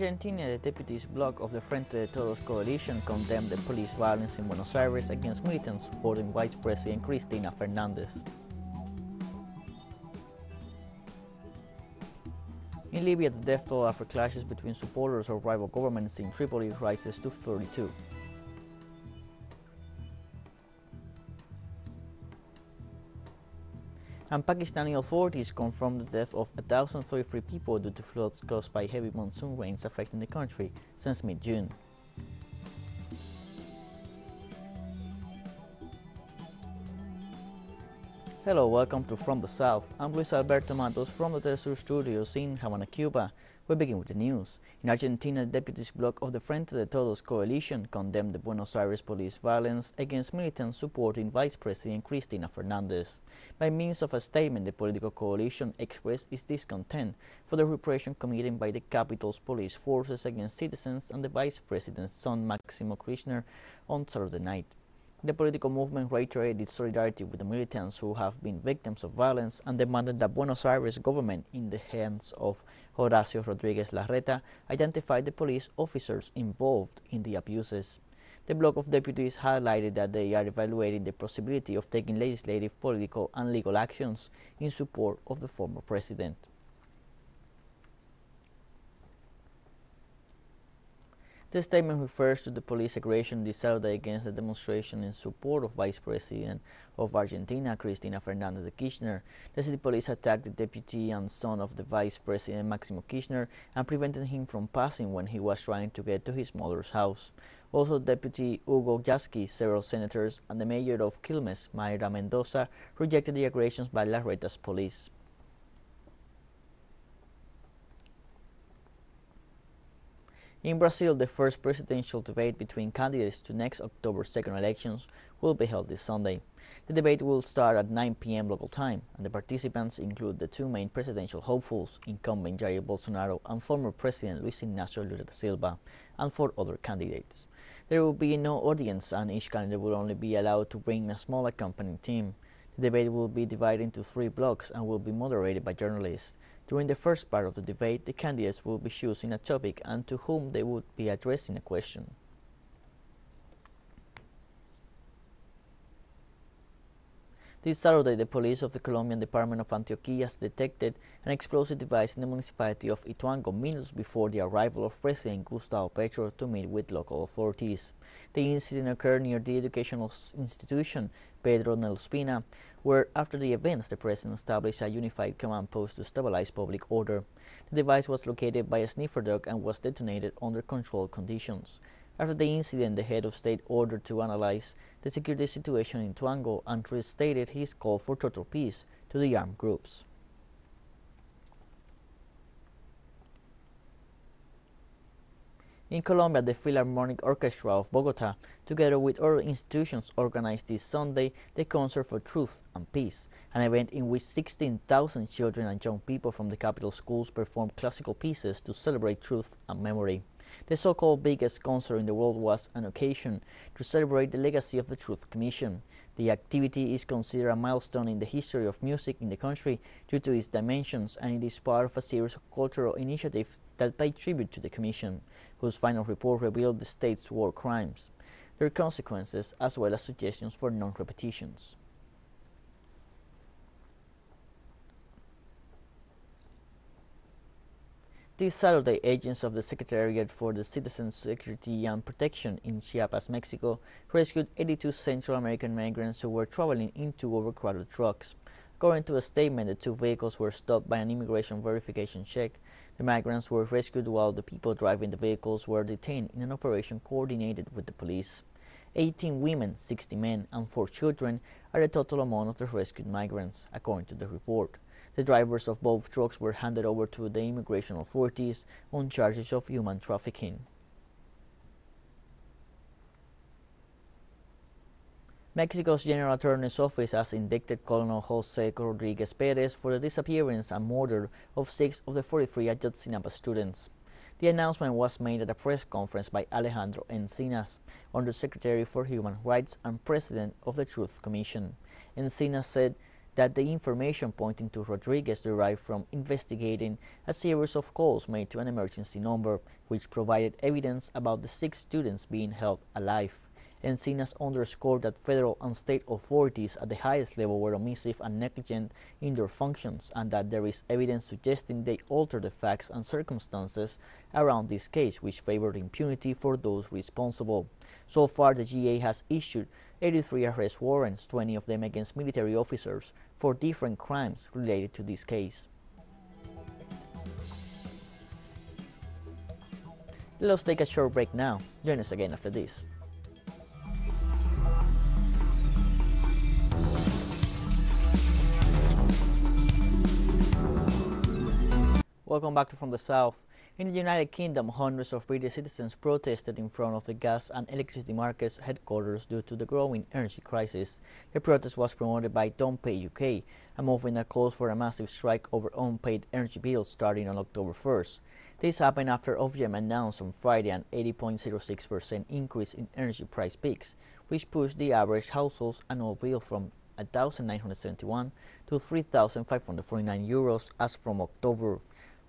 Argentina, the deputies bloc of the Frente de Todos coalition condemned the police violence in Buenos Aires against militants supporting Vice President Cristina Fernandez. In Libya, the death toll after clashes between supporters of rival governments in Tripoli rises to 32. And Pakistani authorities confirmed the death of 1,033 people due to floods caused by heavy monsoon rains affecting the country since mid-June. Hello, welcome to From the South. I'm Luis Alberto Matos from the Telesur studios in Havana, Cuba. We begin with the news. In Argentina, deputies bloc of the Frente de Todos coalition condemned the Buenos Aires police violence against militants supporting Vice President Cristina Fernandez. By means of a statement, the political coalition expressed its discontent for the repression committed by the capital's police forces against citizens and the Vice President's son, Maximo Kirchner, on Saturday night. The political movement reiterated its solidarity with the militants who have been victims of violence and demanded that Buenos Aires government, in the hands of Horacio Rodriguez Larreta, identify the police officers involved in the abuses. The bloc of deputies highlighted that they are evaluating the possibility of taking legislative, political, and legal actions in support of the former president. The statement refers to the police aggression this Saturday against the demonstration in support of Vice President of Argentina, Cristina Fernandez de Kirchner. The city police attacked the deputy and son of the Vice President, Maximo Kirchner, and prevented him from passing when he was trying to get to his mother's house. Also, Deputy Hugo Yasky, several senators, and the mayor of Quilmes, Mayra Mendoza, rejected the aggressions by Larreta's police. In Brazil, the first presidential debate between candidates to next October 2nd elections will be held this Sunday. The debate will start at 9 p.m. local time, and the participants include the two main presidential hopefuls, incumbent Jair Bolsonaro and former President Luiz Inácio Lula da Silva, and four other candidates. There will be no audience, and each candidate will only be allowed to bring a small accompanying team. The debate will be divided into three blocks and will be moderated by journalists. During the first part of the debate, the candidates will be choosing a topic and to whom they would be addressing a question. This Saturday, the police of the Colombian Department of Antioquia detected an explosive device in the municipality of Ituango minutes before the arrival of President Gustavo Petro to meet with local authorities. The incident occurred near the educational institution Pedro Nel Ospina, where after the events the president established a unified command post to stabilize public order. The device was located by a sniffer dog and was detonated under controlled conditions. After the incident, the head of state ordered to analyze the security situation in Ituango and restated his call for total peace to the armed groups. In Colombia, the Philharmonic Orchestra of Bogota, together with other institutions, organized this Sunday the Concert for Truth and Peace, an event in which 16,000 children and young people from the capital schools performed classical pieces to celebrate truth and memory. The so-called biggest concert in the world was an occasion to celebrate the legacy of the Truth Commission. The activity is considered a milestone in the history of music in the country due to its dimensions and it is part of a series of cultural initiatives that pay tribute to the Commission, whose final report revealed the state's war crimes, their consequences, as well as suggestions for non-repetitions. This Saturday, agents of the Secretariat for the Citizen Security and Protection in Chiapas, Mexico, rescued 82 Central American migrants who were traveling in two overcrowded trucks. According to a statement, the two vehicles were stopped by an immigration verification check. The migrants were rescued while the people driving the vehicles were detained in an operation coordinated with the police. 18 women, 60 men, and 4 children are the total amount of the rescued migrants, according to the report. The drivers of both trucks were handed over to the immigration authorities on charges of human trafficking. Mexico's General Attorney's Office has indicted Colonel Jose Rodriguez Perez for the disappearance and murder of six of the 43 Ayotzinapa students. The announcement was made at a press conference by Alejandro Encinas, Undersecretary for Human Rights and President of the Truth Commission. Encinas said that the information pointing to Rodriguez derived from investigating a series of calls made to an emergency number, which provided evidence about the six students being held alive. Encinas underscored that federal and state authorities at the highest level were omissive and negligent in their functions and that there is evidence suggesting they altered the facts and circumstances around this case which favored impunity for those responsible. So far, the GA has issued 83 arrest warrants, 20 of them against military officers, for different crimes related to this case. Let us take a short break now. Join us again after this. Welcome back to From the South. In the United Kingdom, hundreds of British citizens protested in front of the gas and electricity markets headquarters due to the growing energy crisis. The protest was promoted by Don't Pay UK, a movement that calls for a massive strike over unpaid energy bills starting on October 1st. This happened after Ofgem announced on Friday an 80.06% increase in energy price peaks, which pushed the average household's annual bill from 1,971 to 3,549 euros as from October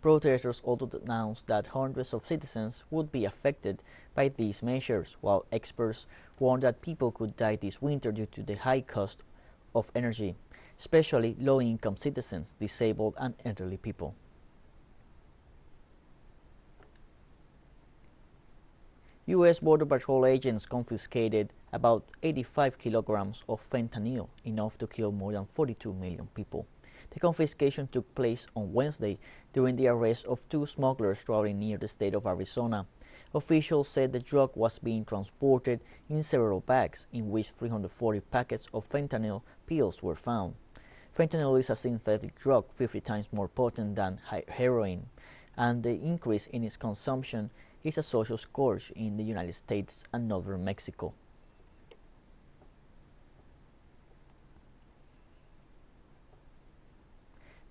Protesters also announced that hundreds of citizens would be affected by these measures, while experts warned that people could die this winter due to the high cost of energy, especially low-income citizens, disabled and elderly people. U.S. Border Patrol agents confiscated about 85 kilograms of fentanyl, enough to kill more than 42 million people. The confiscation took place on Wednesday during the arrest of two smugglers traveling near the state of Arizona. Officials said the drug was being transported in several bags, in which 340 packets of fentanyl pills were found. Fentanyl is a synthetic drug 50 times more potent than heroin, and the increase in its consumption is a social scourge in the United States and northern Mexico.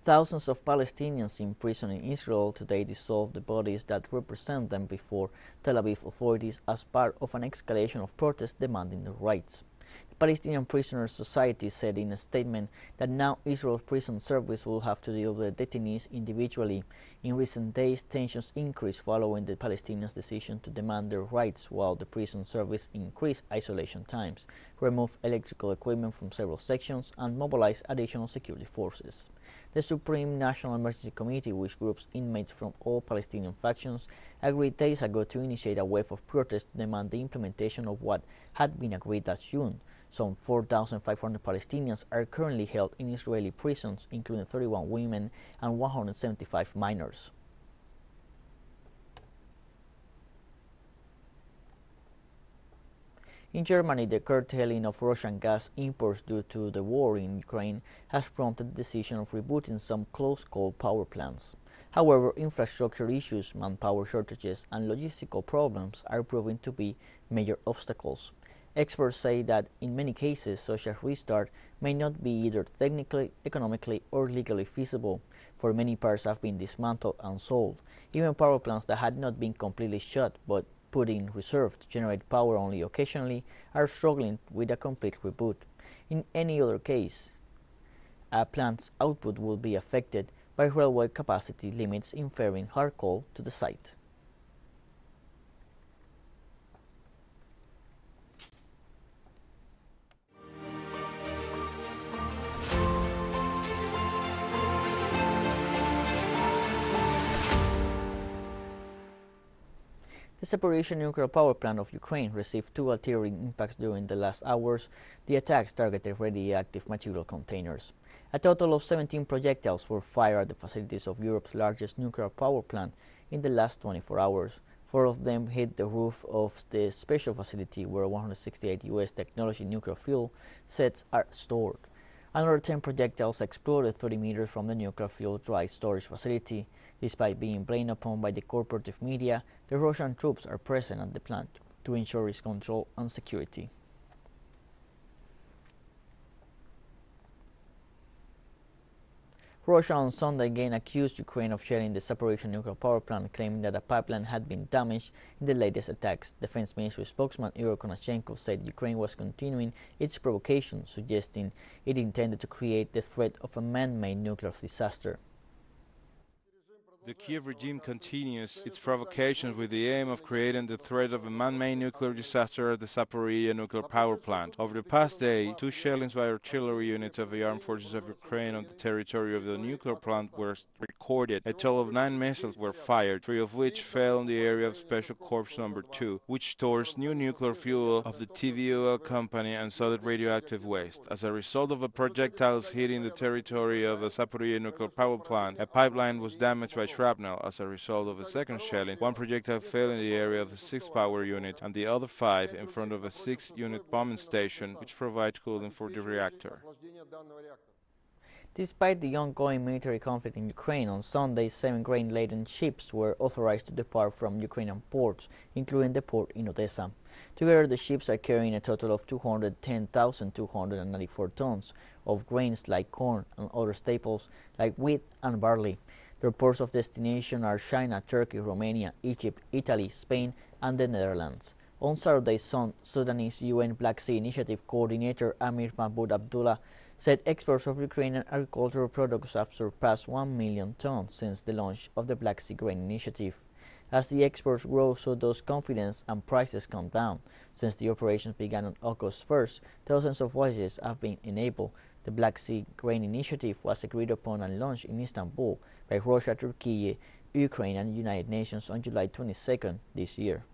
Thousands of Palestinians in prison in Israel today dissolved the bodies that represent them before Tel Aviv authorities as part of an escalation of protests demanding their rights. The Palestinian Prisoners Society said in a statement that now Israel's prison service will have to deal with detainees individually. In recent days, tensions increased following the Palestinians' decision to demand their rights, while the prison service increased isolation times, removed electrical equipment from several sections, and mobilized additional security forces. The Supreme National Emergency Committee, which groups inmates from all Palestinian factions, agreed days ago to initiate a wave of protests to demand the implementation of what had been agreed last June. Some 4,500 Palestinians are currently held in Israeli prisons, including 31 women and 175 minors. In Germany, the curtailing of Russian gas imports due to the war in Ukraine has prompted the decision of rebooting some closed coal power plants. However, infrastructure issues, manpower shortages, and logistical problems are proving to be major obstacles. Experts say that in many cases, such a restart may not be either technically, economically, or legally feasible, for many parts have been dismantled and sold. Even power plants that had not been completely shut but put in reserve to generate power only occasionally are struggling with a complete reboot. In any other case, a plant's output will be affected by railway capacity limits in ferrying hard coal to the site. Zaporizhzhia nuclear power plant of Ukraine received two artillery impacts during the last hours. The attacks targeted radioactive material containers. A total of 17 projectiles were fired at the facilities of Europe's largest nuclear power plant in the last 24 hours. Four of them hit the roof of the special facility where 168 U.S. technology nuclear fuel sets are stored. Another 10 projectiles exploded 30 meters from the nuclear fuel dry storage facility. Despite being blamed upon by the corporative media, the Russian troops are present at the plant to ensure its control and security. Russia on Sunday again accused Ukraine of shelling the Zaporizhzhia nuclear power plant, claiming that a pipeline had been damaged in the latest attacks. Defense Ministry spokesman Igor Konashenkov said Ukraine was continuing its provocation, suggesting it intended to create the threat of a man-made nuclear disaster. The Kiev regime continues its provocations with the aim of creating the threat of a man-made nuclear disaster at the Zaporizhzhia nuclear power plant. Over the past day, two shellings by artillery units of the armed forces of Ukraine on the territory of the nuclear plant were recorded. A total of nine missiles were fired, three of which fell in the area of Special Corps Number 2, which stores new nuclear fuel of the TVEL company and solid radioactive waste. As a result of the projectiles hitting the territory of the Zaporizhzhia nuclear power plant, a pipeline was damaged by shrapnel as a result of a second shelling. One projectile fell in the area of the 6th power unit and the other five in front of a 6th Unit bombing station which provides cooling for the reactor. Despite the ongoing military conflict in Ukraine, on Sunday, seven grain-laden ships were authorized to depart from Ukrainian ports, including the port in Odessa. Together, the ships are carrying a total of 210,294 tons of grains like corn and other staples like wheat and barley. The ports of destination are China, Turkey, Romania, Egypt, Italy, Spain, and the Netherlands. On Saturday, Sun, Sudanese UN Black Sea Initiative coordinator Amir Mahmoud Abdullah said exports of Ukrainian agricultural products have surpassed 1 million tons since the launch of the Black Sea Grain Initiative. As the exports grow, so does confidence and prices come down. Since the operations began on August 1st, thousands of voyages have been enabled the Black Sea Grain Initiative was agreed upon and launched in Istanbul by Russia, Turkey, Ukraine and the United Nations on July 22nd this year.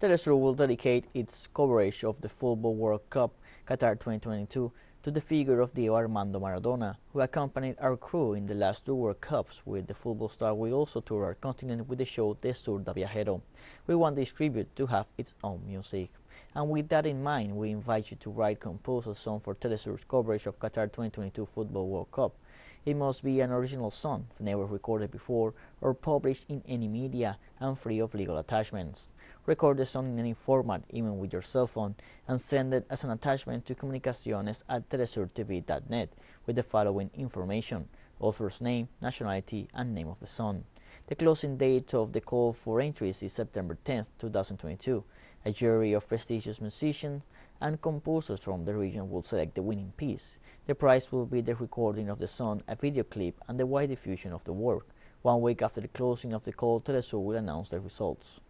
Telesur will dedicate its coverage of the Football World Cup Qatar 2022 to the figure of Diego Armando Maradona, who accompanied our crew in the last two World Cups. With the football star, we also tour our continent with the show The Sur Viajero. We want this tribute to have its own music. And with that in mind, we invite you to write compose a song for Telesur's coverage of Qatar 2022 Football World Cup. It must be an original song, never recorded before or published in any media and free of legal attachments. Record the song in any format, even with your cell phone, and send it as an attachment to comunicaciones at telesurtv.net with the following information author's name, nationality, and name of the song. The closing date of the call for entries is September 10, 2022. A jury of prestigious musicians and composers from the region will select the winning piece. The prize will be the recording of the song, a video clip, and the wide diffusion of the work. One week after the closing of the call, Telesur will announce the results.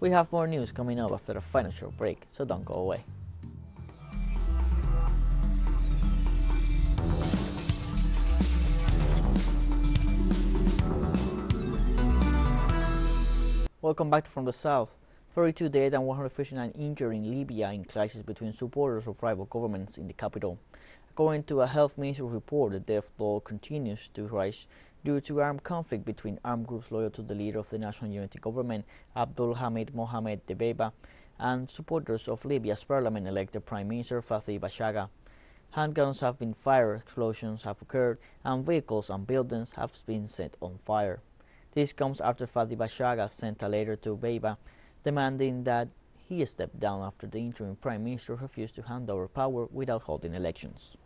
We have more news coming up after a financial break, so don't go away. Welcome back from the south. 32 dead and 159 injured in Libya in clashes between supporters of rival governments in the capital. According to a health ministry report, the death toll continues to rise due to armed conflict between armed groups loyal to the leader of the National Unity Government, Abdul Hamid Mohamed Dbeibah, and supporters of Libya's parliament-elected Prime Minister Fathi Bashagha. Handguns have been fired, explosions have occurred, and vehicles and buildings have been set on fire. This comes after Fathi Bashagha sent a letter to Dbeibeh demanding that he step down after the interim prime minister refused to hand over power without holding elections.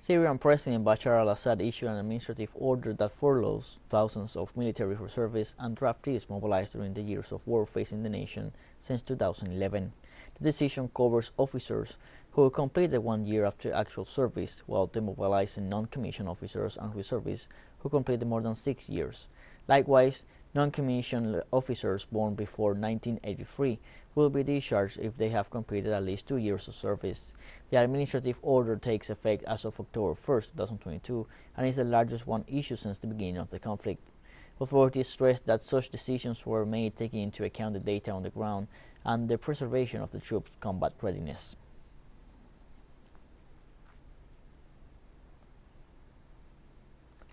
Syrian President Bashar al-Assad issued an administrative order that furloughs thousands of military reservists and draftees mobilized during the years of war facing the nation since 2011. The decision covers officers who completed one year after actual service, while demobilizing non-commissioned officers and reservists who completed more than six years. Likewise, non-commissioned officers born before 1983 will be discharged if they have completed at least two years of service. The administrative order takes effect as of October 1, 2022, and is the largest one issued since the beginning of the conflict. Authorities stressed that such decisions were made taking into account the data on the ground and the preservation of the troops' combat readiness.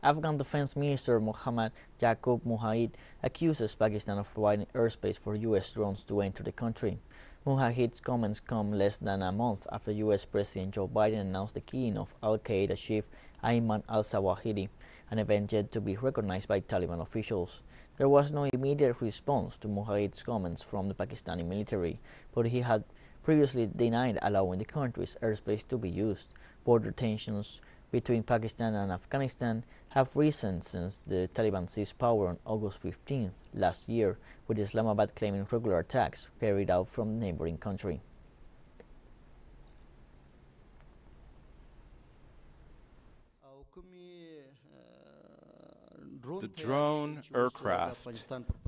Afghan Defense Minister Mohammad Yaqub Mujahid accuses Pakistan of providing airspace for U.S. drones to enter the country. Mujahid's comments come less than a month after U.S. President Joe Biden announced the killing of al-Qaeda chief Ayman al-Zawahiri, an event yet to be recognized by Taliban officials. There was no immediate response to Mujahid's comments from the Pakistani military, but he had previously denied allowing the country's airspace to be used. Border tensions between Pakistan and Afghanistan have risen since the Taliban seized power on August 15th last year, with Islamabad claiming regular attacks carried out from the neighboring country. The drone aircraft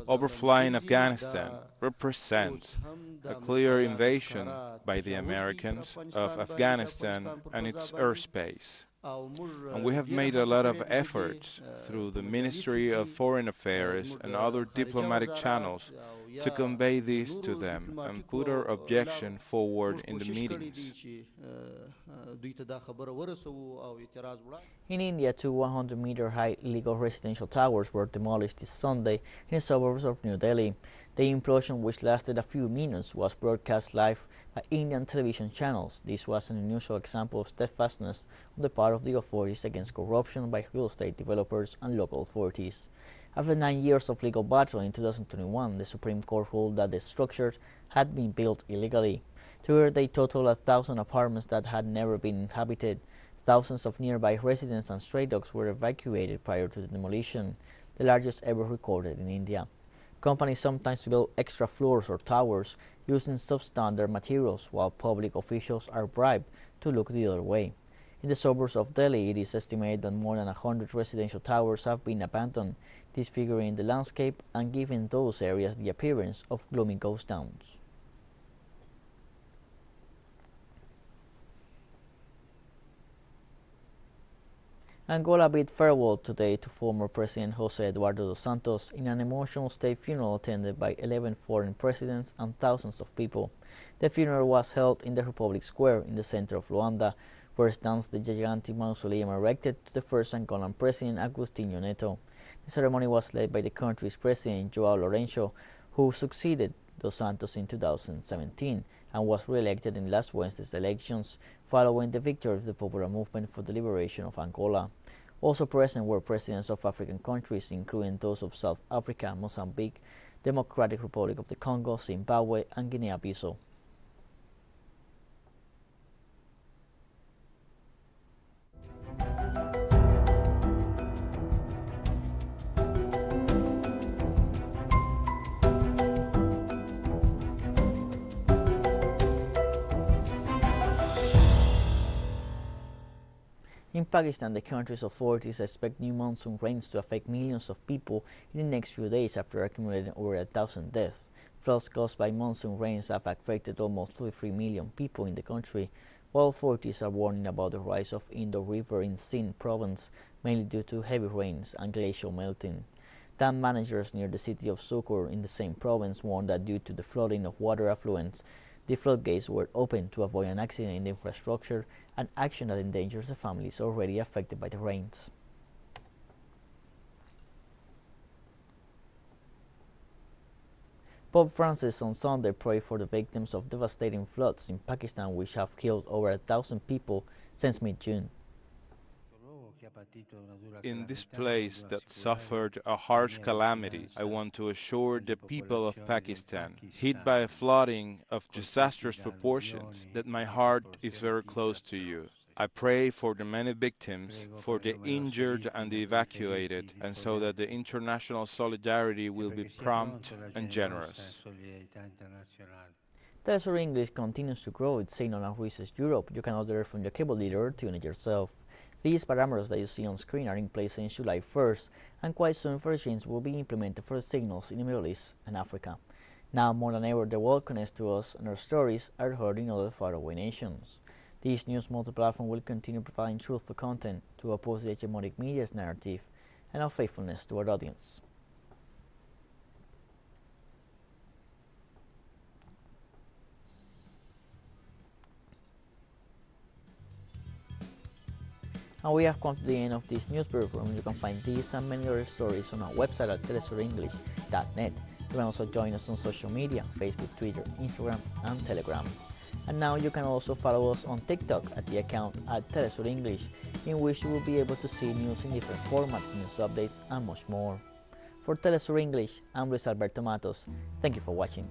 overflying Afghanistan represents a clear invasion by the Americans of Afghanistan and its airspace. And we have made a lot of efforts through the Ministry of Foreign Affairs and other diplomatic channels to convey this to them and put our objection forward in the meetings. In India, two 100 meter high illegal residential towers were demolished this Sunday in the suburbs of New Delhi. The implosion, which lasted a few minutes, was broadcast live by Indian television channels. This was an unusual example of steadfastness on the part of the authorities against corruption by real estate developers and local authorities. After nine years of legal battle in 2021, the Supreme Court ruled that the structures had been built illegally. Together, they total a thousand apartments that had never been inhabited. Thousands of nearby residents and stray dogs were evacuated prior to the demolition, the largest ever recorded in India. Companies sometimes build extra floors or towers using substandard materials, while public officials are bribed to look the other way. In the suburbs of Delhi, it is estimated that more than 100 residential towers have been abandoned, disfiguring the landscape and giving those areas the appearance of gloomy ghost towns. Angola bid farewell today to former President Jose Eduardo dos Santos in an emotional state funeral attended by 11 foreign presidents and thousands of people. The funeral was held in the Republic Square in the center of Luanda, where stands the gigantic mausoleum erected to the first Angolan president Agostinho Neto. The ceremony was led by the country's president Joao Lourenço, who succeeded Dos Santos in 2017 and was re-elected in last Wednesday's elections following the victory of the Popular Movement for the Liberation of Angola. Also present were presidents of African countries, including those of South Africa, Mozambique, Democratic Republic of the Congo, Zimbabwe, and Guinea-Bissau. Pakistan, the country's authorities expect new monsoon rains to affect millions of people in the next few days after accumulating over a thousand deaths. Floods caused by monsoon rains have affected almost 33 million people in the country, while authorities are warning about the rise of Indo River in Sindh province, mainly due to heavy rains and glacial melting. Dam managers near the city of Sukkur in the same province warned that due to the flooding of water affluents, the floodgates were opened to avoid an accident in the infrastructure, an action that endangers the families already affected by the rains. Pope Francis on Sunday prayed for the victims of devastating floods in Pakistan which have killed over a thousand people since mid-June. In this place that suffered a harsh calamity, I want to assure the people of Pakistan, hit by a flooding of disastrous proportions, that my heart is very close to you. I pray for the many victims, for the injured and the evacuated, and so that the international solidarity will be prompt and generous. Telesur English continues to grow its signal and reaches Europe. You can order from your cable dealer or tune it yourself. These parameters that you see on screen are in place since July 1st, and quite soon versions will be implemented for the signals in the Middle East and Africa. Now more than ever, the world connects to us and our stories are heard in other faraway nations. This news multi-platform will continue providing truthful content to oppose the hegemonic media's narrative and our faithfulness to our audience. And we have come to the end of this news program. You can find these and many other stories on our website at telesurenglish.net. You can also join us on social media, Facebook, Twitter, Instagram, and Telegram. And now you can also follow us on TikTok at the account at Telesur English, in which you will be able to see news in different formats, news updates, and much more. For Telesur English, I'm Luis Alberto Matos. Thank you for watching.